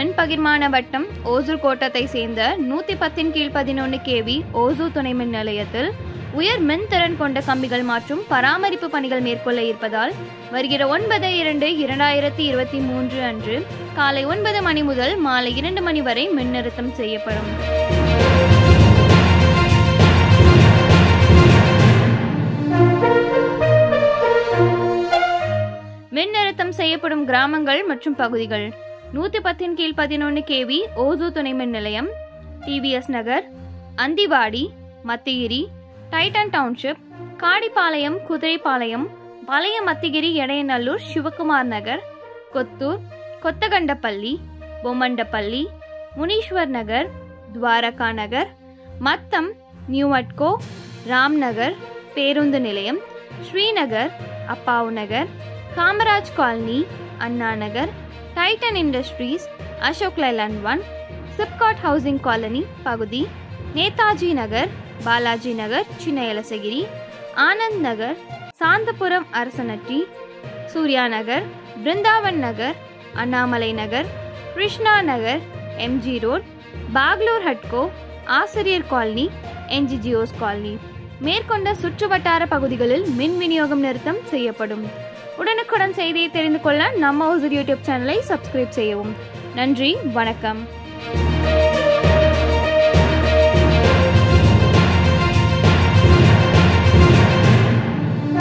மின் பகிர்மான வட்டம் ஓசூர் கோட்டத்தை சேர்ந்த நூத்தி பத்தின் கீழ் பதினொன்று கேவி ஓசூர் துணை மின் நிலையத்தில் உயர் மின்திறன் கொண்ட கம்பிகள் மற்றும் பராமரிப்பு பணிகள் மேற்கொள்ள இருப்பதால் வருகிற ஒன்பது இரண்டு இரண்டாயிரத்தி இருபத்தி மூன்று அன்று காலை ஒன்பது மணி முதல் மாலை இரண்டு மணி வரை மின் நிறுத்தம் செய்யப்படும். மின் நிறுத்தம் செய்யப்படும் கிராமங்கள் மற்றும் பகுதிகள். நூத்தி பத்தின் கீழ் பதினொன்று கேவி ஓசூ துணைமின் நிலையம் TVS Nagar Anthivadi Mathigiri Titan township Kadipalayam Kuthiraipalayam பழைய மத்திகிரி எடையநல்லூர் சிவகுமார் நகர் கொத்தூர் கொத்தகண்டப்பள்ளி பொம்மண்டப்பள்ளி முனீஸ்வர் நகர் துவாரகா நகர் மத்தம் நியூவட்கோ ராம்நகர் பேருந்து நிலையம் Srinagar Appavu Nagar Kamaraj colony Anna Nagar Titan Industries Ashok Leyland one SIPCOT housing colony பகுதி நேதாஜி நகர் பாலாஜி நகர் சின்ன எலசகிரி ஆனந்த் நகர் சாந்தபுரம் அரசனட்டி சூர்யா நகர் பிருந்தாவன் நகர் அண்ணாமலை நகர் கிருஷ்ணா நகர் எம்ஜி ரோட் பாக்லூர் ஹட்கோ ஆசிரியர் காலனி என்ஜிஜிஓஸ் காலனி மேற்கொண்ட சுற்றுவட்டார பகுதிகளில் மின் விநியோகம் நிறுத்தம் செய்யப்படும். உடனுக்குடன் செய்தியை தெரிந்து கொள்ள நம்ம ஹவுசர் யூடியூப் சேனலை சப்ஸ்கிரைப் செய்யவும். நன்றி வணக்கம்.